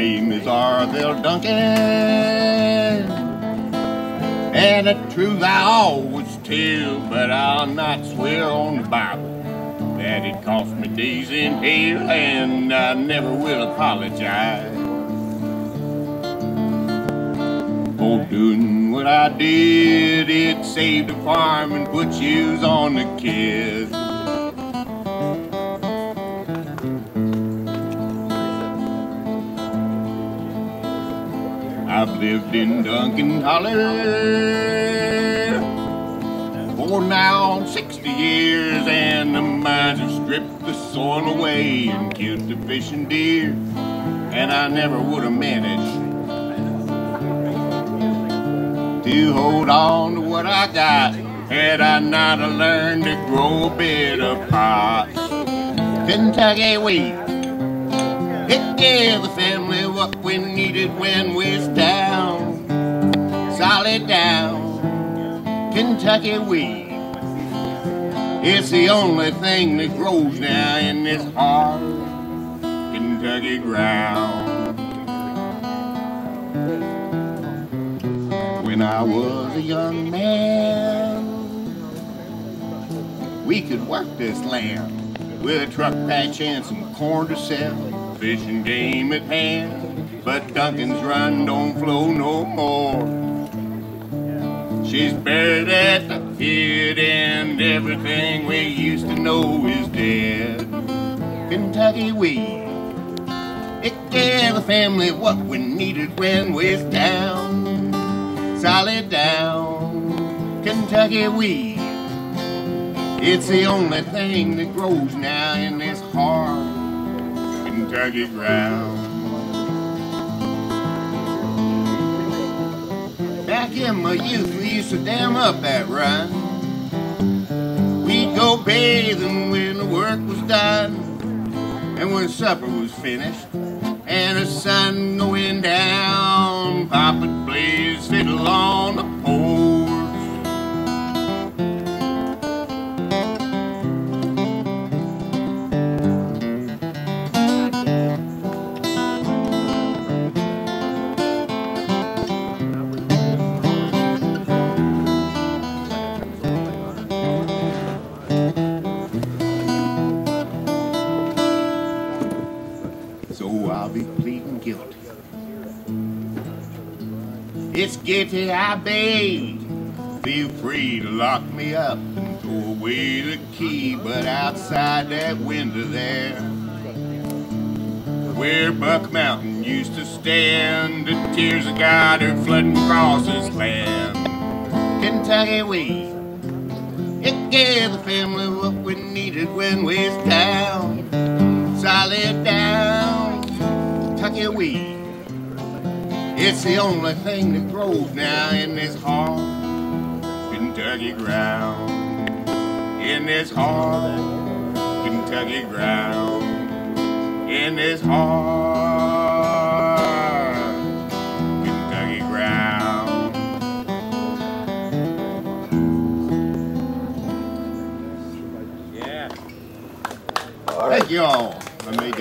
name is Arthur Duncan. And the truth I always tell, but I'll not swear on the Bible that it cost me days in hell, and I never will apologize for doing what I did. It saved the farm and put shoes on the kids. Lived in Duncan Holler for now 60 years, and the mines have stripped the soil away and killed the fish and deer, and I never would have managed to hold on to what I got had I not learned to grow a bit of pots. Kentucky weed. It gave the family what we needed when we're down, solid down. Kentucky weed. It's the only thing that grows now in this hard Kentucky ground. When I was a young man, we could work this land with a truck patch and some corn to sell fish and game at hand, but Duncan's run don't flow no more. She's buried at the head, and everything we used to know is dead. Kentucky weed, it gave the family what we needed when we're down, solid down. Kentucky weed, it's the only thing that grows now in this hard Kentucky ground. Back in my youth, we used to dam up that run. We'd go bathing when the work was done, and when supper was finished, and the sun going down, Papa plays fiddle on the I'll be pleading guilty. It's guilty, I beg. Feel free to lock me up and throw away the key, but outside that window there, where Buck Mountain used to stand, the tears of God are flooding across this land. Kentucky we, it gave the family what we needed when we was down, It's the only thing that grows now in this hard Kentucky ground. In this hard Kentucky ground. In this hard Kentucky ground. Yeah. Thank you all. I made.